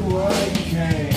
What he came.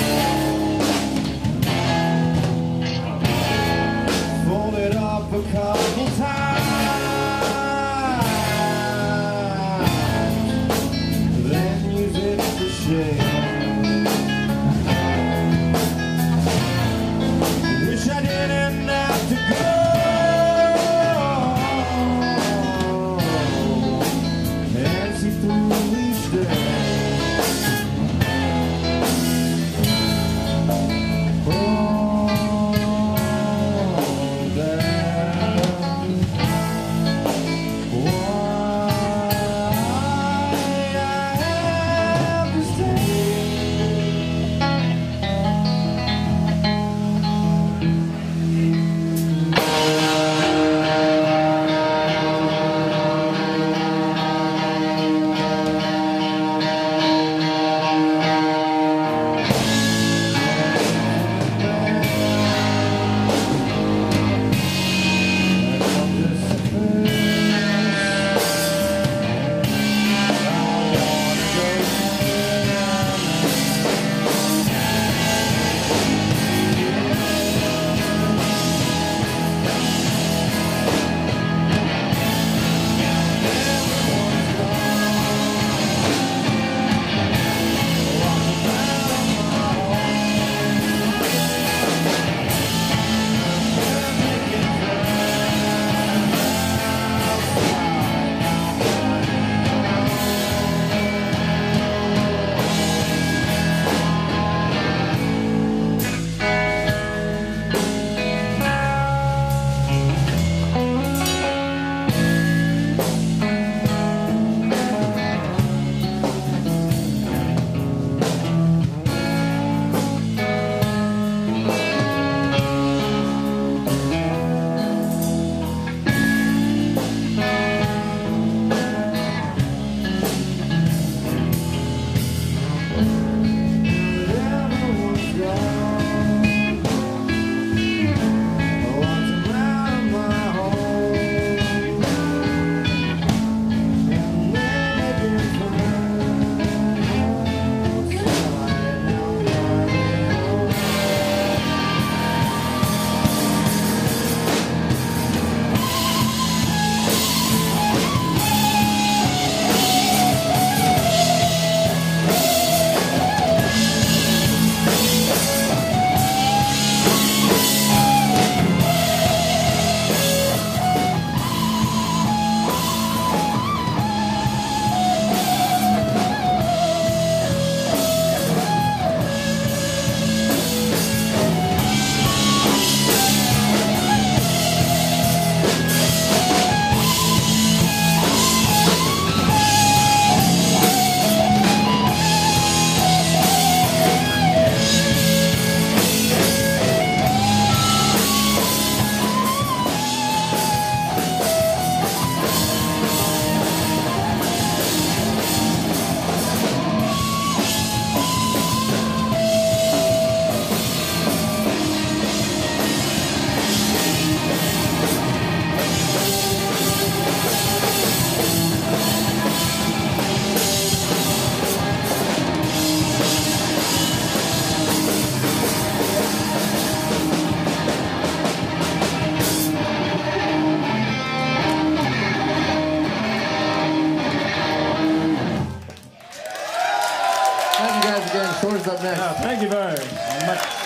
Shore's up next. Oh, thank you very much.